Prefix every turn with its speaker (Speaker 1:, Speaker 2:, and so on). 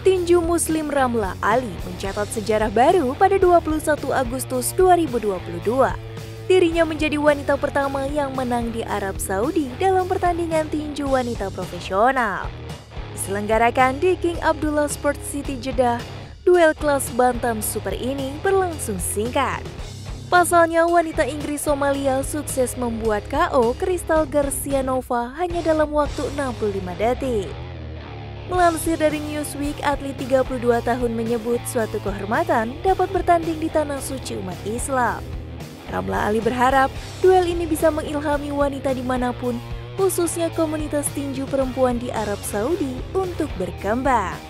Speaker 1: Petinju Muslim Ramla Ali mencatat sejarah baru pada 21 Agustus 2022. Dirinya menjadi wanita pertama yang menang di Arab Saudi dalam pertandingan tinju wanita profesional. Diselenggarakan di King Abdullah Sport City Jeddah, duel kelas bantam super ini berlangsung singkat. Pasalnya wanita Inggris Somalia sukses membuat KO Crystal Garcia Nova hanya dalam waktu 65 detik. Melansir dari Newsweek, atlet 32 tahun menyebut suatu kehormatan dapat bertanding di tanah suci umat Islam. Ramla Ali berharap duel ini bisa mengilhami wanita di mana pun, khususnya komunitas tinju perempuan di Arab Saudi untuk berkembang.